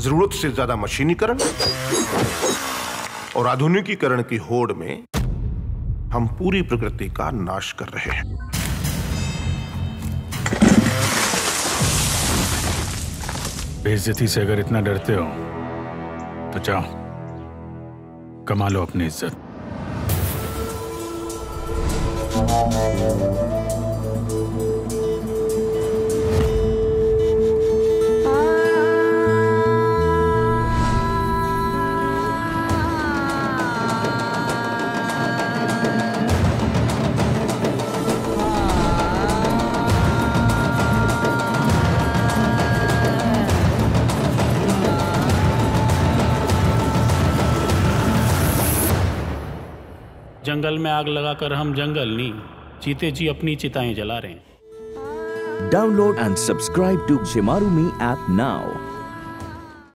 ज़रूरत से ज़्यादा मशीनीकरण और आधुनिकीकरण की होड़ में हम पूरी प्रकृति का नाश कर रहे हैं। बेइज्जती से अगर इतना डरते हो तो जाओ। कमा लो अपनी इज़्ज़त। जंगल में आग लगाकर हम जंगल नहीं चीते जी अपनी चिताएँ जला रहे हैं। Download and subscribe to Shemaroo Me app now